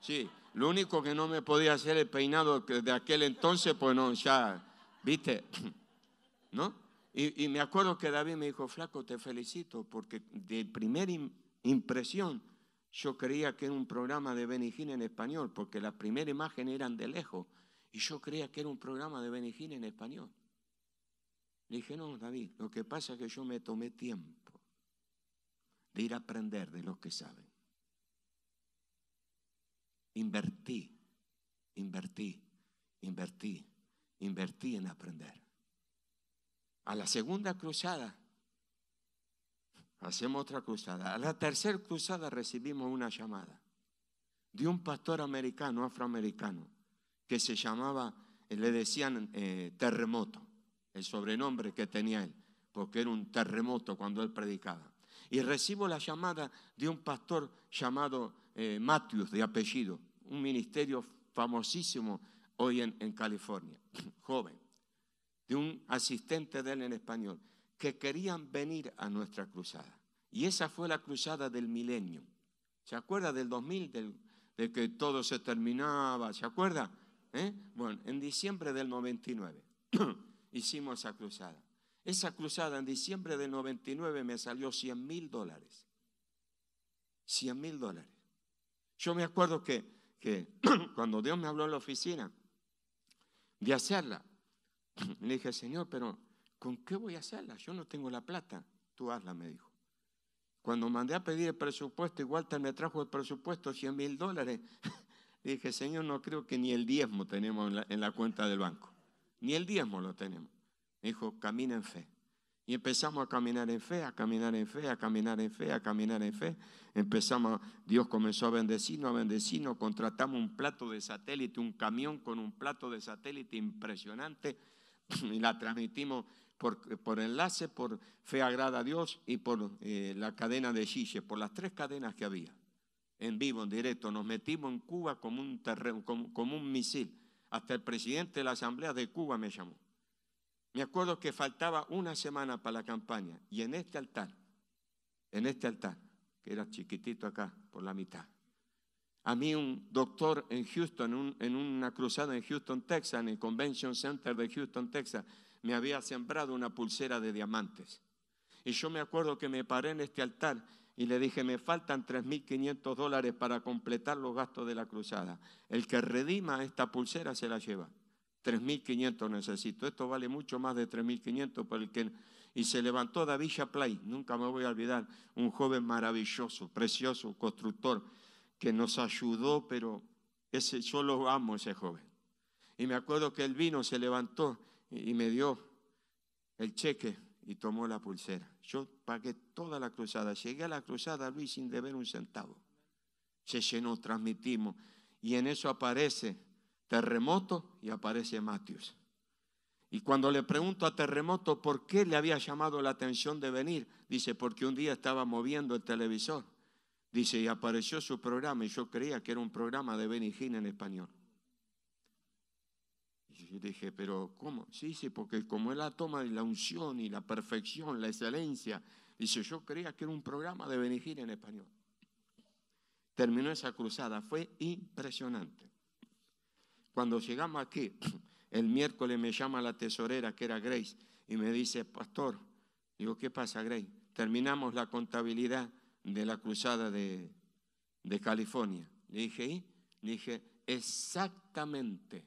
Sí, lo único que no me podía hacer el peinado de aquel entonces, pues no, ya, ¿viste? ¿No? Y, me acuerdo que David me dijo, flaco, te felicito, porque de primera im- impresión yo creía que era un programa de Benijín en español, porque las primeras imágenes eran de lejos, y yo creía que era un programa de Benijín en español. Le dije, no, David, lo que pasa es que yo me tomé tiempo de ir a aprender de los que saben. Invertí, invertí, invertí, invertí en aprender. A la segunda cruzada, hacemos otra cruzada. A la tercera cruzada recibimos una llamada de un pastor americano, afroamericano, que se llamaba, le decían eh, terremoto, el sobrenombre que tenía él, porque era un terremoto cuando él predicaba. Y recibo la llamada de un pastor llamado eh, Matthews, de apellido, un ministerio famosísimo hoy en, en California, joven, de un asistente de él en español, que querían venir a nuestra cruzada. Y esa fue la cruzada del milenio. ¿Se acuerda del 2000, del, de que todo se terminaba? ¿Se acuerda? ¿Eh? Bueno, en diciembre del 99 hicimos esa cruzada. Esa cruzada en diciembre del 99 me salió 100 mil dólares. 100 mil dólares. Yo me acuerdo que, que cuando Dios me habló en la oficina de hacerla, le dije, Señor, pero ¿con qué voy a hacerla? Yo no tengo la plata. Tú hazla, me dijo. Cuando mandé a pedir el presupuesto Walter me trajo el presupuesto, 100 mil dólares, dije, Señor, no creo que ni el diezmo tenemos en la, en la cuenta del banco. Ni el diezmo lo tenemos. Me dijo, camina en fe. Y empezamos a caminar en fe, a caminar en fe, a caminar en fe, a caminar en fe. Empezamos, Dios comenzó a bendecirnos, a bendecirnos. Contratamos un plato de satélite, un camión con un plato de satélite impresionante y la transmitimos por, por enlace, por Fe Agrada a Dios y por eh, la cadena de Chiche, por las tres cadenas que había. En vivo, en directo. Nos metimos en Cuba como un, terreno, como, como un misil. Hasta el presidente de la Asamblea de Cuba me llamó. Me acuerdo que faltaba una semana para la campaña y en este altar, en este altar, que era chiquitito acá, por la mitad, a mí un doctor en Houston, en una cruzada en Houston, Texas, en el Convention Center de Houston, Texas, me había sembrado una pulsera de diamantes. Y yo me acuerdo que me paré en este altar y le dije, me faltan 3.500 dólares para completar los gastos de la cruzada. El que redima esta pulsera se la lleva. 3.500 necesito. Esto vale mucho más de 3.500 por el que... Y se levantó David Chaplay, nunca me voy a olvidar, un joven maravilloso, precioso, constructor, que nos ayudó, pero ese, yo lo amo ese joven. Y me acuerdo que él vino, se levantó y me dio el cheque y tomó la pulsera. Yo pagué toda la cruzada. Llegué a la cruzada, Luis, sin deber un centavo. Se llenó, transmitimos. Y en eso aparece Terremoto y aparece Matius. Y cuando le pregunto a Terremoto por qué le había llamado la atención de venir, dice, porque un día estaba moviendo el televisor. Dice, y apareció su programa y yo creía que era un programa de Benny en español. Yo dije, pero ¿cómo? Sí, sí, porque como él la toma la unción y la perfección, la excelencia, dice, yo creía que era un programa de Benny en español. Terminó esa cruzada, fue impresionante. Cuando llegamos aquí, el miércoles me llama la tesorera, que era Grace, y me dice, pastor, digo, ¿qué pasa, Grace? Terminamos la contabilidad de la cruzada de, de California. Le dije, ¿y? Le dije, exactamente,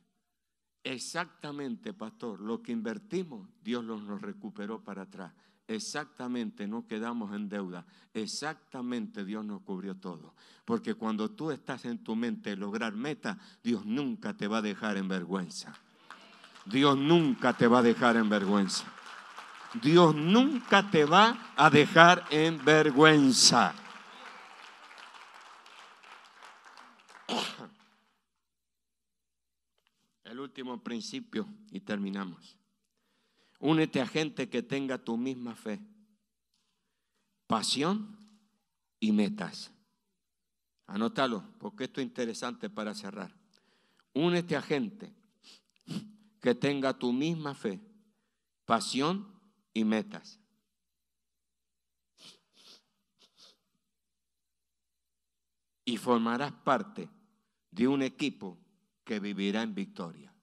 exactamente, pastor, lo que invertimos, Dios nos recuperó para atrás. Exactamente, no quedamos en deuda. Exactamente, Dios nos cubrió todo. Porque cuando tú estás en tu mente lograr meta, Dios nunca te va a dejar en vergüenza. Dios nunca te va a dejar en vergüenza. Dios nunca te va a dejar en vergüenza. El último principio y terminamos. Únete a gente que tenga tu misma fe, pasión y metas. Anótalo, porque esto es interesante para cerrar. Únete a gente que tenga tu misma fe, pasión y metas. Y formarás parte de un equipo que vivirá en victoria.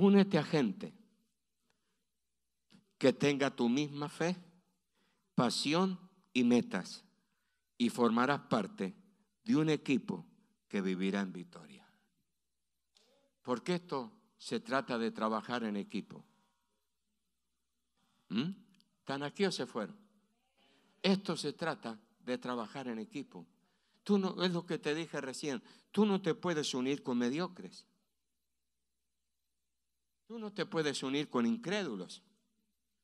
Únete a gente que tenga tu misma fe, pasión y metas y formarás parte de un equipo que vivirá en victoria. Porque esto se trata de trabajar en equipo. ¿Mm? ¿Están aquí o se fueron? Esto se trata de trabajar en equipo. Tú no, es lo que te dije recién, tú no te puedes unir con mediocres. Tú no te puedes unir con incrédulos.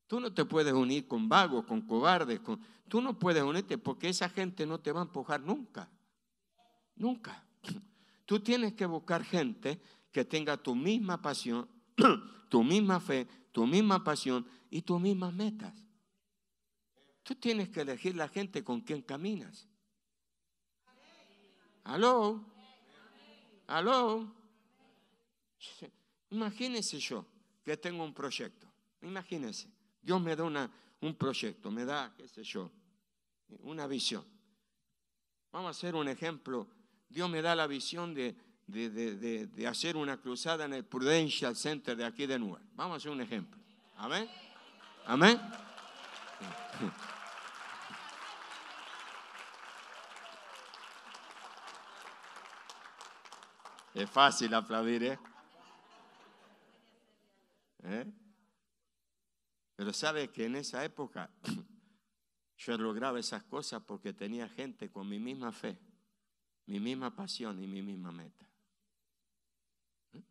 Tú no te puedes unir con vagos, con cobardes. Tú no puedes unirte porque esa gente no te va a empujar nunca. Nunca. Tú tienes que buscar gente que tenga tu misma pasión, tu misma fe, tu misma pasión y tus mismas metas. Tú tienes que elegir la gente con quien caminas. ¿Aló? ¿Aló? Imagínese yo que tengo un proyecto. Imagínese. Dios me da una, un proyecto, me da, qué sé yo, una visión. Vamos a hacer un ejemplo. Dios me da la visión de, de, hacer una cruzada en el Prudential Center de aquí de Newark. Vamos a hacer un ejemplo. Amén. Amén. Es fácil aplaudir, ¿eh? ¿Eh? Pero sabe que en esa época yo lograba esas cosas porque tenía gente con mi misma fe, mi misma pasión y mi misma meta. ¿Eh?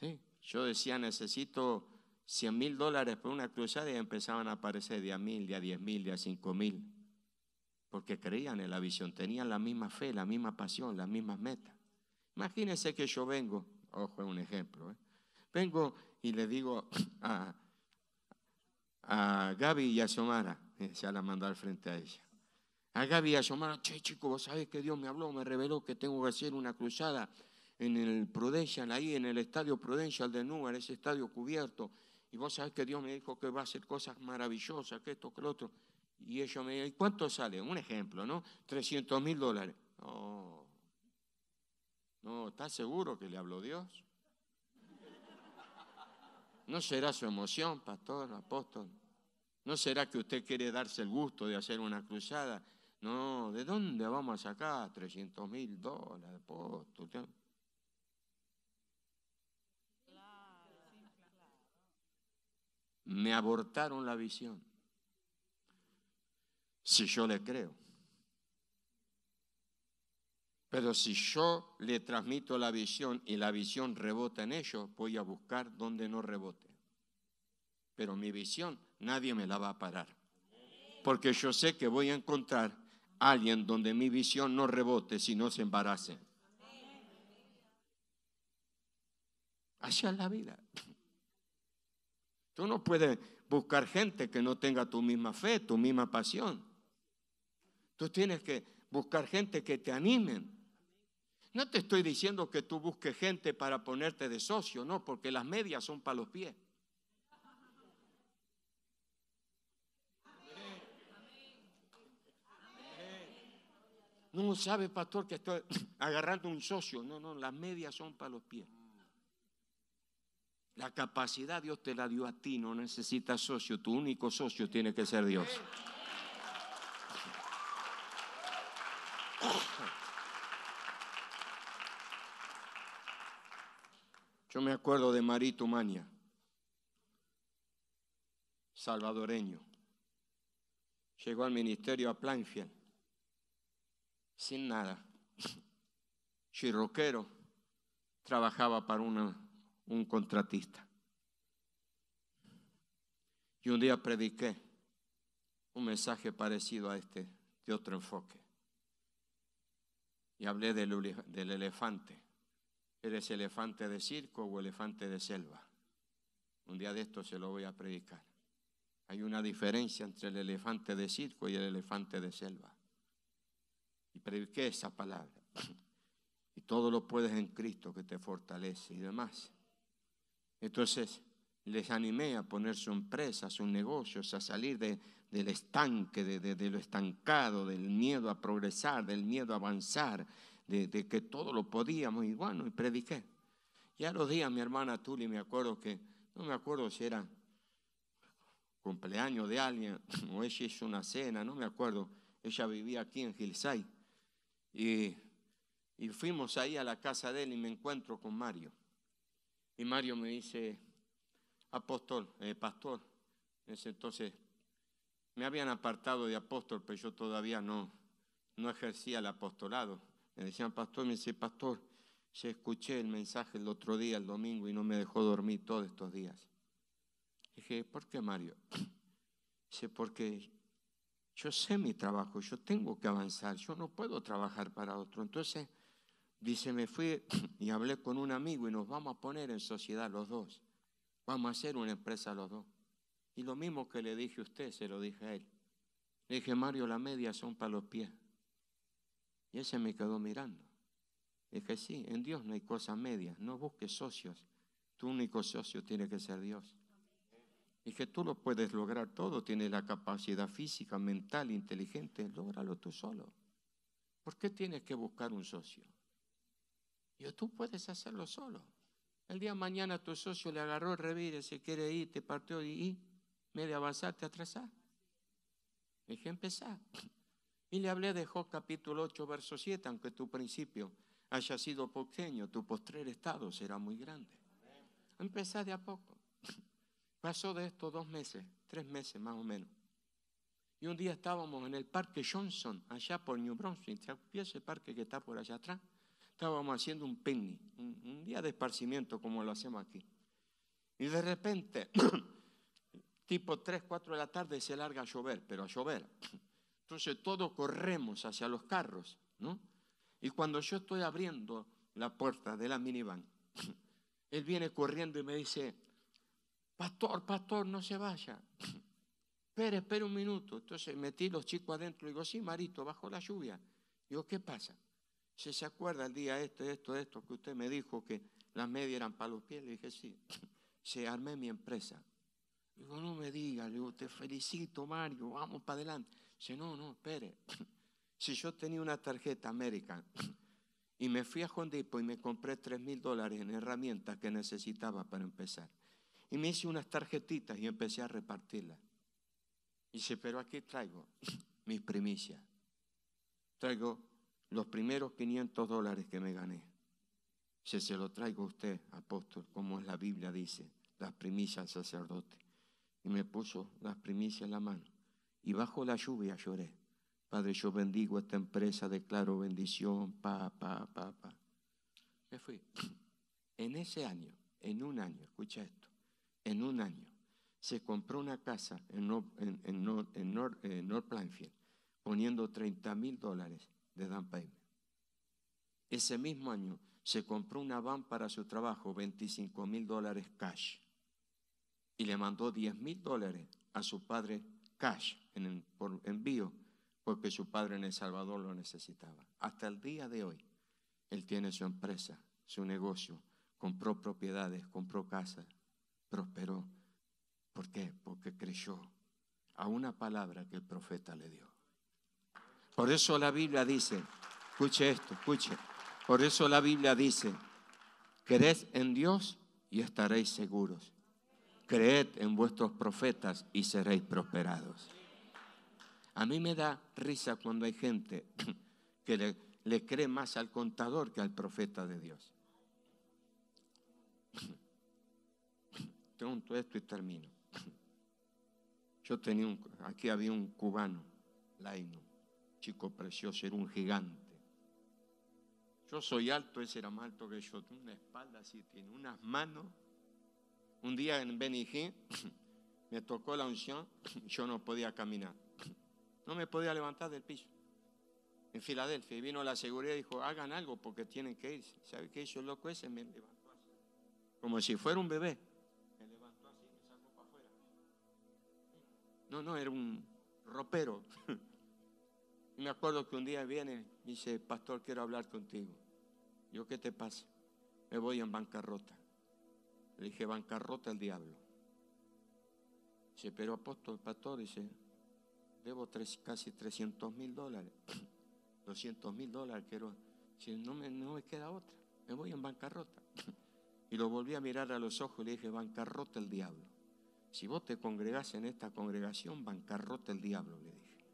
Sí, yo decía, necesito 100 mil dólares por una cruzada y empezaban a aparecer de a mil, de a diez mil, de a cinco mil. Porque creían en la visión, tenían la misma fe, la misma pasión, las mismas metas. Imagínense que yo vengo, ojo, es un ejemplo, ¿eh? vengo y le digo a, a Gaby y a Xiomara, se la mandó al frente a ella. A Gaby y a Xiomara, che chico, vos sabés que Dios me habló, me reveló que tengo que hacer una cruzada en el Prudential, ahí en el estadio Prudential de Newark, ese estadio cubierto. Y vos sabés que Dios me dijo que va a hacer cosas maravillosas, que esto, que lo otro. Y ellos me dijo, ¿y cuánto sale? Un ejemplo, ¿no? 300 mil dólares. No, no, ¿estás seguro que le habló Dios? ¿No será su emoción, pastor, apóstol? ¿No será que usted quiere darse el gusto de hacer una cruzada? No, ¿de dónde vamos a sacar 300 mil dólares, apóstol? Me abortaron la visión. Si yo le creo. Pero si yo le transmito la visión y la visión rebota en ellos, voy a buscar donde no rebote. Pero mi visión nadie me la va a parar. Porque yo sé que voy a encontrar alguien donde mi visión no rebote si no se embarace. Así es la vida. Tú no puedes buscar gente que no tenga tu misma fe, tu misma pasión. Tú tienes que buscar gente que te animen. No te estoy diciendo que tú busques gente para ponerte de socio, no, porque las medias son para los pies. No sabe, pastor, que estoy agarrando un socio. No, no, las medias son para los pies. La capacidad Dios te la dio a ti, no necesitas socio. Tu único socio tiene que ser Dios. Yo me acuerdo de Marito Maña, salvadoreño. Llegó al ministerio a Plainfield sin nada. Chirroquero, trabajaba para un contratista. Y un día prediqué un mensaje parecido a este, de otro enfoque. Y hablé del, del elefante. ¿Eres elefante de circo o elefante de selva? Un día de esto se lo voy a predicar. Hay una diferencia entre el elefante de circo y el elefante de selva. Y prediqué esa palabra. Y todo lo puedes en Cristo que te fortalece y demás. Entonces les animé a poner su empresa, sus negocios, a salir del estanque, de, lo estancado, del miedo a progresar, del miedo a avanzar, de, que todo lo podíamos y bueno, y prediqué. Ya los días mi hermana Tuli, me acuerdo que, no me acuerdo si era cumpleaños de alguien o ella hizo una cena, no me acuerdo. Ella vivía aquí en Gilsay. Y, y fuimos ahí a la casa de él y me encuentro con Mario. Y Mario me dice, apóstol, eh, pastor, entonces me habían apartado de apóstol, pero yo todavía no, no ejercía el apostolado. Me decían, pastor, me dice, pastor, ya escuché el mensaje el otro día, el domingo, y no me dejó dormir todos estos días. Dije, ¿por qué Mario? Dice, porque yo sé mi trabajo, yo tengo que avanzar, yo no puedo trabajar para otro. Entonces, dice, me fui y hablé con un amigo y nos vamos a poner en sociedad los dos. Vamos a hacer una empresa los dos. Y lo mismo que le dije a usted, se lo dije a él. Le dije, Mario, las medias son para los pies. Y se me quedó mirando. Dije, sí, en Dios no hay cosas medias, no busques socios. Tu único socio tiene que ser Dios. Dije, tú lo puedes lograr todo, tienes la capacidad física, mental, inteligente, lógralo tú solo. ¿Por qué tienes que buscar un socio? Yo, tú puedes hacerlo solo. El día de mañana tu socio le agarró el revire, se quiere ir, te partió y, y medio avanzar, te atrasar. Dije, empezar. Y le hablé de Job capítulo 8, verso 7, aunque tu principio haya sido pequeño, tu postrer estado será muy grande. Empezar de a poco. Pasó de esto dos meses, tres meses más o menos. Y un día estábamos en el parque Johnson, allá por New Brunswick, ¿sabes ese parque que está por allá atrás? Estábamos haciendo un picnic, un, un día de esparcimiento como lo hacemos aquí. Y de repente, tipo 3, 4 de la tarde se larga a llover, pero a llover. Entonces todos corremos hacia los carros, ¿no? Y cuando yo estoy abriendo la puerta de la minivan, él viene corriendo y me dice, pastor, pastor, no se vaya. Espera, espera un minuto. Entonces metí los chicos adentro y digo, sí, Marito, bajo la lluvia. Digo, ¿qué pasa? Si se acuerda el día este, esto, esto, que usted me dijo que las medias eran para los pies, le dije, sí, se armé mi empresa. Digo, no me diga, le digo, te felicito, Mario, vamos para adelante. Dice, no, no, espere. Si yo tenía una tarjeta American y me fui a Home y me compré 3 mil dólares en herramientas que necesitaba para empezar. Y me hice unas tarjetitas y empecé a repartirlas. Y dice, pero aquí traigo mis primicias. Traigo los primeros 500 dólares que me gané. Si se lo traigo a usted, apóstol, como la Biblia dice, las primicias al sacerdote. Y me puso las primicias en la mano. Y bajo la lluvia lloré. Padre, yo bendigo esta empresa, declaro bendición, pa, pa, pa, pa. Me fui. En ese año, en un año, escucha esto, en un año se compró una casa en, North, en, eh, North Plainfield poniendo 30 mil dólares de down payment. Ese mismo año se compró una van para su trabajo, 25 mil dólares cash. Y le mandó 10 mil dólares a su padre cash en, por envío, porque su padre en El Salvador lo necesitaba. Hasta el día de hoy, él tiene su empresa, su negocio, compró propiedades, compró casas, prosperó. ¿Por qué? Porque creyó a una palabra que el profeta le dio. Por eso la Biblia dice, escuche esto, escuche, por eso la Biblia dice, creed en Dios y estaréis seguros. Creed en vuestros profetas y seréis prosperados. A mí me da risa cuando hay gente que le, cree más al contador que al profeta de Dios. Tengo todo esto y termino. Yo tenía un, aquí había un cubano, Laino, chico precioso, era un gigante. Yo soy alto, ese era más alto que yo, tiene una espalda así, tiene unas manos. Un día en Benijín me tocó la unción, yo no podía caminar, no me podía levantar del piso. En Filadelfia, y vino la seguridad y dijo, hagan algo porque tienen que irse. ¿Sabe qué hizo el loco ese? Me levantó así, como si fuera un bebé. Me levantó así, me sacó para afuera. No, no, era un ropero. Me acuerdo que un día viene y dice, pastor, quiero hablar contigo. Yo, ¿qué te pasa? Me voy en bancarrota. Le dije, bancarrota el diablo. Dice, pero apóstol, pastor, dice, debo tres, casi 300 mil dólares. 200 mil dólares quiero. Dice, no me, no me queda otra. Me voy en bancarrota. Y lo volví a mirar a los ojos y le dije, bancarrota el diablo. Si vos te congregás en esta congregación, bancarrota el diablo, le dije.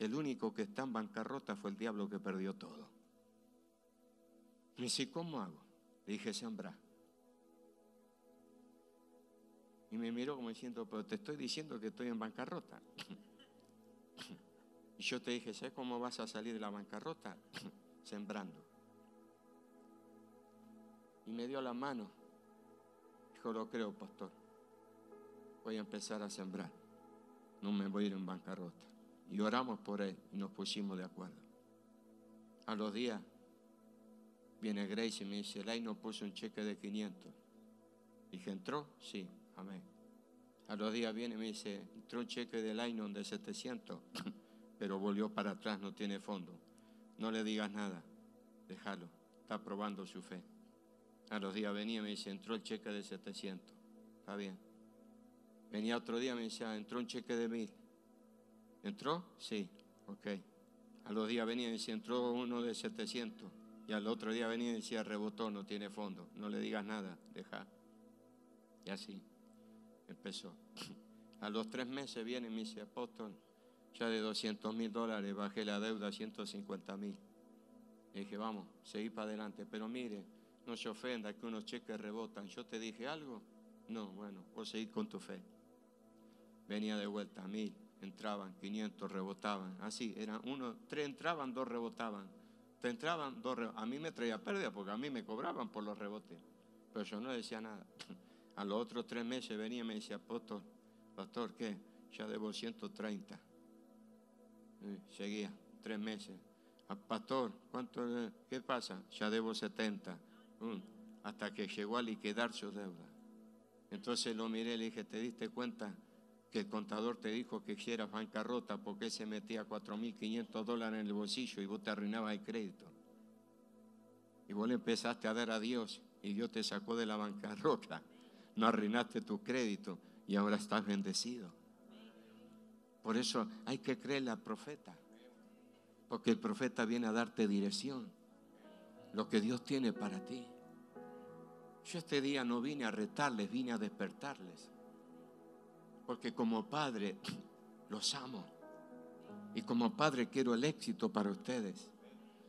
El único que está en bancarrota fue el diablo que perdió todo. Me dice, ¿cómo hago? Le dije, sembra. Y me miró como diciendo, pero te estoy diciendo que estoy en bancarrota. Y yo te dije, ¿sabes cómo vas a salir de la bancarrota? Sembrando. Y me dio la mano. Dijo, lo creo, pastor. voy a empezar a sembrar. No me voy a ir en bancarrota. Y oramos por él y nos pusimos de acuerdo. A los días viene Grace y me dice, Lai nos puso un cheque de 500. Dije, ¿entró? Sí, amén. A los días viene y me dice, entró un cheque de Lainon de 700, pero volvió para atrás, no tiene fondo. No le digas nada, déjalo, está probando su fe. A los días venía y me dice, entró el cheque de 700, está bien. Venía otro día y me decía, entró un cheque de 1000. ¿Entró? Sí, ok. A los días venía y decía, entró uno de 700. Y al otro día venía y decía, rebotó, no tiene fondo. No le digas nada, deja. Y así empezó. A los tres meses viene y me dice, apóstol, ya de 200 mil dólares bajé la deuda a 150 mil. Y dije, vamos, seguí para adelante. Pero mire, no se ofenda que unos cheques rebotan. ¿Yo te dije algo? No, bueno, vos seguís con tu fe. Venía de vuelta, a mil, entraban, 500 rebotaban. Así, eran uno, tres entraban, dos rebotaban. Te entraban, dos rebotaban. A mí me traía pérdida porque a mí me cobraban por los rebotes. Pero yo no decía nada. A los otros tres meses venía y me decía, apóstol, pastor, ¿qué? Ya debo 130. seguía, tres meses. Ah, pastor, ¿cuánto, ¿qué pasa? Ya debo 70. Mm, hasta que llegó a liquidar su deuda. Entonces lo miré y le dije, ¿te diste cuenta que el contador te dijo que hicieras bancarrota porque se metía 4.500 dólares en el bolsillo y vos te arruinabas el crédito? Y vos le empezaste a dar a Dios y Dios te sacó de la bancarrota no arruinaste tu crédito y ahora estás bendecido. Por eso hay que creerle al profeta, porque el profeta viene a darte dirección, lo que Dios tiene para ti. Yo este día no vine a retarles, vine a despertarles, porque como padre los amo y como padre quiero el éxito para ustedes.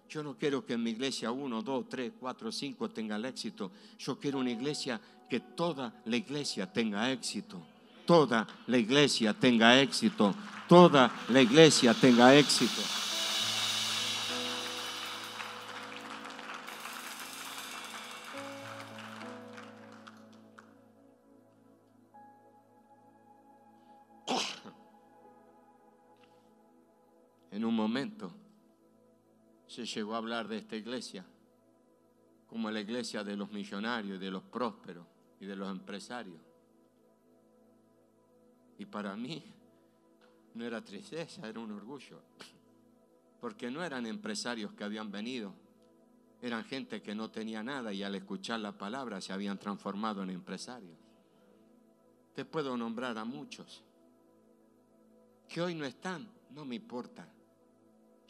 Yo no quiero que mi iglesia uno, dos, tres, cuatro, cinco tenga el éxito. Yo quiero una iglesia que toda la iglesia tenga éxito. Toda la iglesia tenga éxito. Toda la iglesia tenga éxito. Llegó a hablar de esta iglesia como la iglesia de los millonarios, de los prósperos y de los empresarios. Y para mí no era tristeza, era un orgullo, porque no eran empresarios que habían venido, eran gente que no tenía nada y al escuchar la palabra se habían transformado en empresarios. Te puedo nombrar a muchos que hoy no están, no me importa,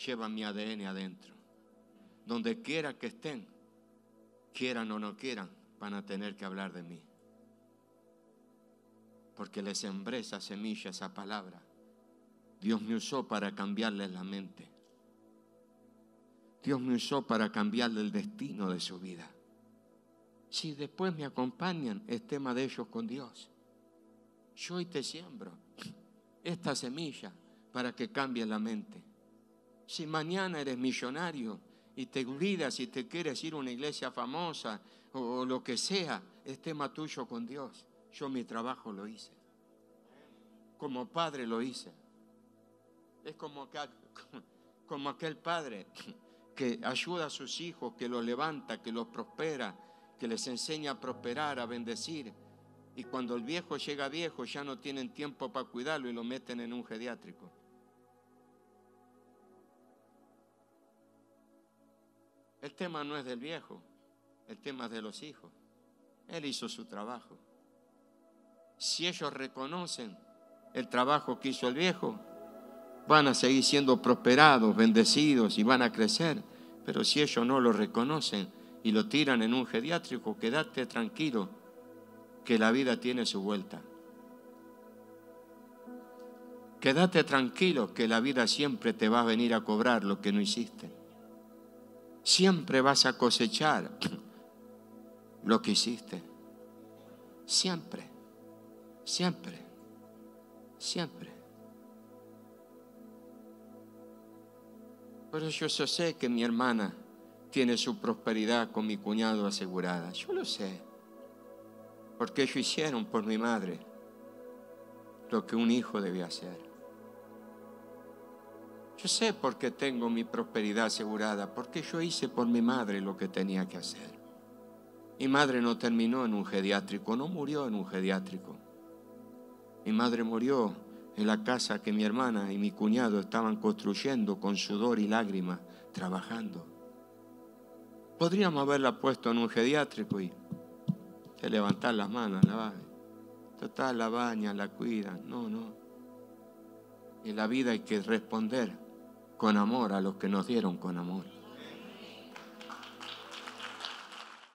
llevan mi ADN adentro. Donde quiera que estén, quieran o no quieran, van a tener que hablar de mí porque les sembré esa semilla, esa palabra. Dios me usó para cambiarles la mente. Dios me usó para cambiarle el destino de su vida. Si después me acompañan, es tema de ellos con Dios. Yo hoy te siembro esta semilla para que cambie la mente. Si mañana eres millonario y te olvidas y te quieres ir a una iglesia famosa o, lo que sea, es tema tuyo con Dios. Yo mi trabajo lo hice. Como padre lo hice. Es como, como aquel padre que ayuda a sus hijos, que los levanta, que los prospera, que les enseña a prosperar, a bendecir. Y cuando el viejo llega viejo ya no tienen tiempo para cuidarlo y lo meten en un geriátrico. El tema no es del viejo, el tema es de los hijos. Él hizo su trabajo si ellos reconocen el trabajo que hizo el viejo, van a seguir siendo prosperados, bendecidos y van a crecer. Pero si ellos no lo reconocen y lo tiran en un geriátrico, quédate tranquilo que la vida tiene su vuelta. Quédate tranquilo que la vida siempre te va a venir a cobrar lo que no hiciste. Siempre vas a cosechar lo que hiciste. Siempre. Siempre, siempre. Pero yo sé que mi hermana tiene su prosperidad con mi cuñado asegurada. Yo lo sé. Porque ellos hicieron por mi madre. lo que un hijo debe hacer. Yo sé por qué tengo mi prosperidad asegurada, porque yo hice por mi madre lo que tenía que hacer. Mi madre no terminó en un geriátrico, no murió en un geriátrico. Mi madre murió en la casa que mi hermana y mi cuñado estaban construyendo con sudor y lágrimas, trabajando. Podríamos haberla puesto en un geriátrico y te levantar las manos, la Total, la bañan, la cuidan. No, no. En la vida hay que responder con amor a los que nos dieron con amor.